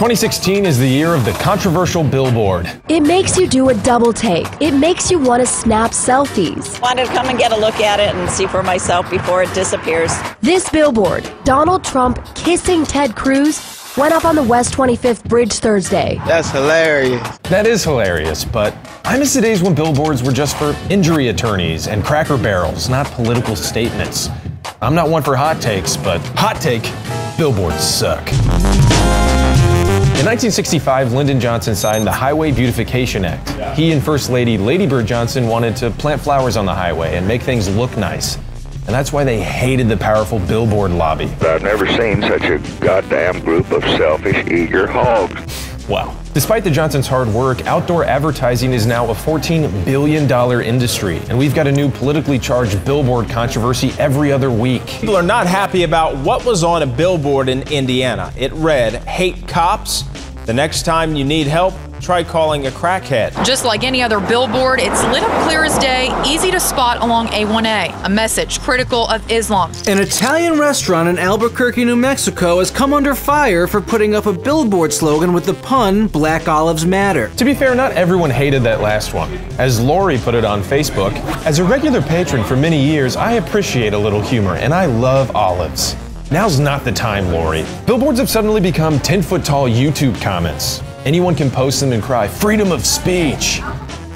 2016 is the year of the controversial billboard. It makes you do a double take. It makes you want to snap selfies. Wanted to come and get a look at it and see for myself before it disappears. This billboard, Donald Trump kissing Ted Cruz, went up on the West 25th Bridge Thursday. That's hilarious. That is hilarious, but I miss the days when billboards were just for injury attorneys and cracker barrels, not political statements. I'm not one for hot takes, but hot take billboards suck. In 1965, Lyndon Johnson signed the Highway Beautification Act. He and First Lady Lady Bird Johnson wanted to plant flowers on the highway and make things look nice. And that's why they hated the powerful billboard lobby. I've never seen such a goddamn group of selfish, eager hogs. Wow. Despite the Johnsons' hard work, outdoor advertising is now a $14 billion industry, and we've got a new politically charged billboard controversy every other week. People are not happy about what was on a billboard in Indiana. It read, Hate cops. The next time you need help, try calling a crackhead. Just like any other billboard, it's lit up clear as day, easy to spot along A1A. A message critical of Islam. An Italian restaurant in Albuquerque, New Mexico has come under fire for putting up a billboard slogan with the pun Black Olives Matter. To be fair, not everyone hated that last one. As Lori put it on Facebook, as a regular patron for many years, I appreciate a little humor and I love olives. Now's not the time, Lori. Billboards have suddenly become 10 foot tall YouTube comments. Anyone can post them and cry, freedom of speech.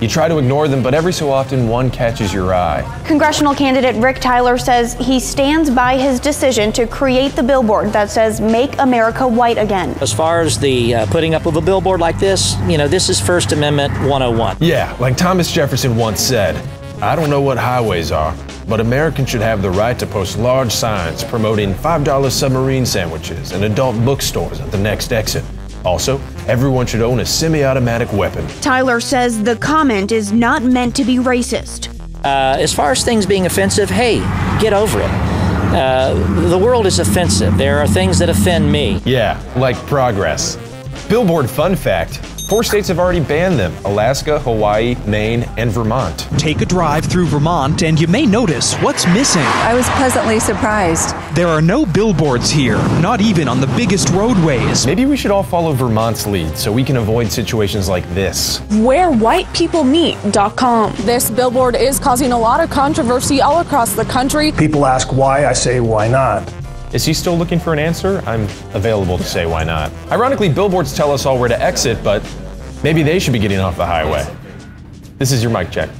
You try to ignore them, but every so often one catches your eye. Congressional candidate Rick Tyler says he stands by his decision to create the billboard that says Make America White Again. As far as the uh, putting up of a billboard like this, you know, this is First Amendment 101. Yeah, like Thomas Jefferson once said, I don't know what highways are, but Americans should have the right to post large signs promoting $5 submarine sandwiches and adult bookstores at the next exit. Also, everyone should own a semi automatic weapon. Tyler says the comment is not meant to be racist. Uh, as far as things being offensive, hey, get over it. Uh, the world is offensive. There are things that offend me. Yeah, like progress. Billboard fun fact Four states have already banned them Alaska, Hawaii, Maine, and Vermont. Take a drive through Vermont and you may notice what's missing. I was pleasantly surprised. There are no billboards here, not even on the biggest roadways. Maybe we should all follow Vermont's lead so we can avoid situations like this. WhereWhitePeopleMeet.com. This billboard is causing a lot of controversy all across the country. People ask why, I say why not. Is he still looking for an answer? I'm available to say why not. Ironically, billboards tell us all where to exit, but maybe they should be getting off the highway. This is your mic check.